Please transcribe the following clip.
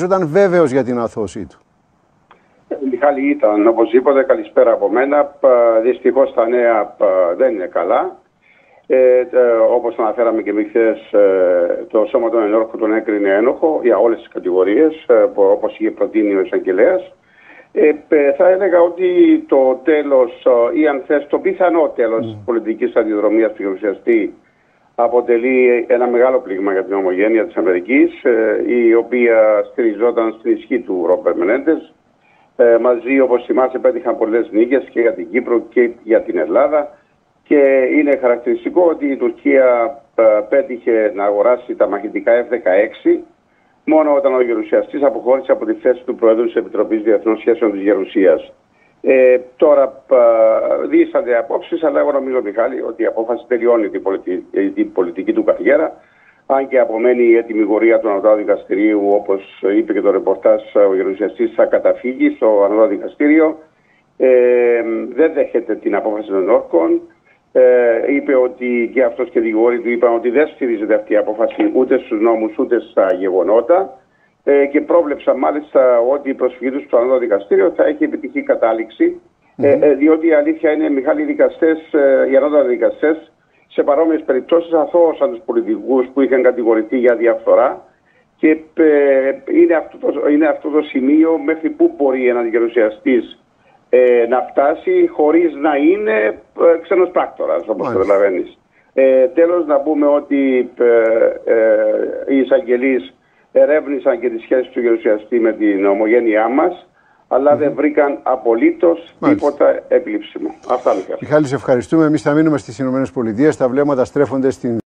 Ήταν βέβαιος για την αθώωσή του. Μιχάλη ήταν οπωσδήποτε. Καλησπέρα από μένα. Δυστυχώς τα νέα δεν είναι καλά. Ε, Όπως αναφέραμε και εμείς χθες, το Σώμα των Ενόρκων τον έκρινε ένοχο για όλες τις κατηγορίες, όπως είχε προτείνει ο εισαγγελέας. Ε, θα έλεγα ότι το τέλος, ή αν θες, το πιθανό τέλος mm. της πολιτικής αντιδρομίας του γερουσιαστή αποτελεί ένα μεγάλο πλήγμα για την ομογένεια της Αμερικής, ε, η οποία στηριζόταν στην ισχύ του Ρόμπερ Μενέντες. Ε, μαζί, όπως θυμάσαι, πέτυχαν πολλές νίκες και για την Κύπρο και για την Ελλάδα. Και είναι χαρακτηριστικό ότι η Τουρκία ε, πέτυχε να αγοράσει τα μαχητικά F-16 μόνο όταν ο γερουσιαστής αποχώρησε από τη θέση του Προέδρου της Επιτροπής Διεθνών Σχέσεων της Γερουσίας. Ε, τώρα δίστανται απόψεις, αλλά εγώ νομίζω, Μιχάλη, ότι η απόφαση τελειώνει την πολιτική, την πολιτική του καριέρα. Αν και απομένει η ετοιμιγορία του Ανωτάτου Δικαστηρίου, όπως είπε και το ρεπορτάζ, ο γερουσιαστής θα καταφύγει στο Ανωτάτο Δικαστήριο. Ε, δεν δέχεται την απόφαση των όρκων. Ε, είπε ότι και αυτός και οι δικηγόροι του είπαν ότι δεν στηρίζεται αυτή η απόφαση ούτε στους νόμους ούτε στα γεγονότα ε, και πρόβλεψα μάλιστα ότι η προσφυγή τους στο Ανώτατο Δικαστήριο θα έχει επιτυχή κατάληξη. Mm-hmm. Ε, διότι η αλήθεια είναι, Μιχάλη, οι δικαστές, ε, οι ανώτατοι δικαστές, σε παρόμοιες περιπτώσεις αθώωσαν τους πολιτικούς που είχαν κατηγορηθεί για διαφθορά. Και ε, είναι, αυτό το, είναι αυτό το σημείο μέχρι πού μπορεί ένας γερουσιαστής ε, να φτάσει χωρίς να είναι ε, ξένος πράκτορας, όπως καταλαβαίνεις. Ε, Τέλος, να πούμε ότι ε, οι εισαγγελείς ερεύνησαν και τη σχέση του γερουσιαστή με την ομογένειά μας αλλά δεν βρήκαν απολύτως τίποτα επιλήψιμο. Αυτά, Μιχάλη. Μιχάλη, σε ευχαριστούμε. Εμείς θα μείνουμε στις ΗΠΑ. Τα βλέμματα στρέφονται στην